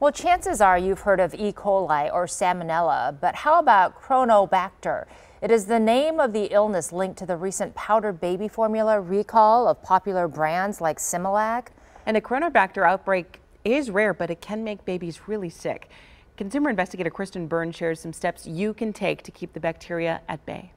Well, chances are you've heard of E. coli or salmonella, but how about Cronobacter? It is the name of the illness linked to the recent powdered baby formula recall of popular brands like Similac. And a Cronobacter outbreak is rare, but it can make babies really sick. Consumer investigator Kristen Byrne shares some steps you can take to keep the bacteria at bay.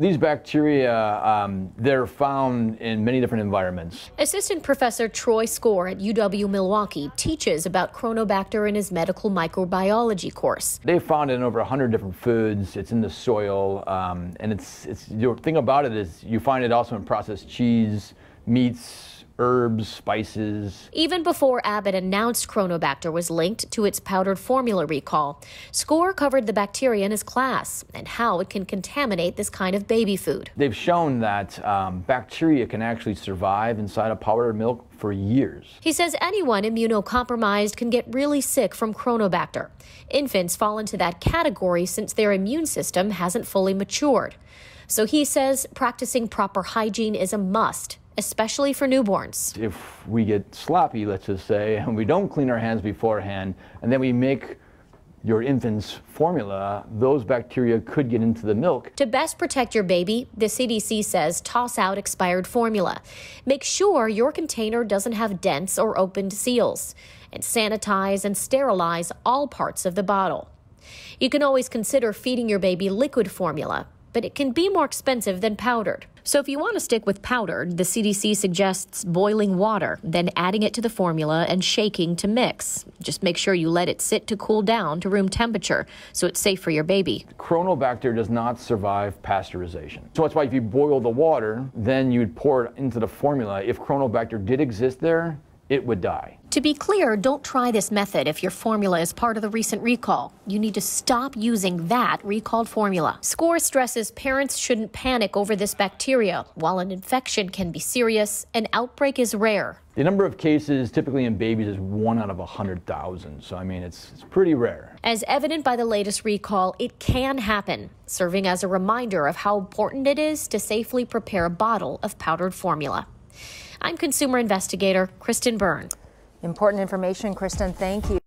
These bacteria, um, they're found in many different environments. Assistant Professor Troy Skwor at UW Milwaukee teaches about Cronobacter in his medical microbiology course. They found it in over 100 different foods. It's in the soil, um, and it's, it's the thing about it is you find it also in processed cheese, meats, herbs, spices. Even before Abbott announced Cronobacter was linked to its powdered formula recall, Skwor covered the bacteria in his class and how it can contaminate this kind of baby food. They've shown that um, bacteria can actually survive inside of powdered milk for years. He says anyone immunocompromised can get really sick from Cronobacter. Infants fall into that category since their immune system hasn't fully matured. So he says practicing proper hygiene is a must especially for newborns. If we get sloppy, let's just say, and we don't clean our hands beforehand, and then we make your infant's formula, those bacteria could get into the milk. To best protect your baby, the CDC says toss out expired formula. Make sure your container doesn't have dents or opened seals, and sanitize and sterilize all parts of the bottle. You can always consider feeding your baby liquid formula, but it can be more expensive than powdered. So if you want to stick with powdered, the CDC suggests boiling water, then adding it to the formula and shaking to mix. Just make sure you let it sit to cool down to room temperature so it's safe for your baby. Cronobacter does not survive pasteurization. So that's why if you boil the water, then you'd pour it into the formula. If Cronobacter did exist there, it would die. To be clear, don't try this method if your formula is part of the recent recall. You need to stop using that recalled formula. Skwor stresses parents shouldn't panic over this bacteria. While an infection can be serious, an outbreak is rare. The number of cases typically in babies is one out of 100,000. So, I mean, it's, it's pretty rare. As evident by the latest recall, it can happen, serving as a reminder of how important it is to safely prepare a bottle of powdered formula. I'm consumer investigator Kristen Byrne. Important information, Kristen. Thank you.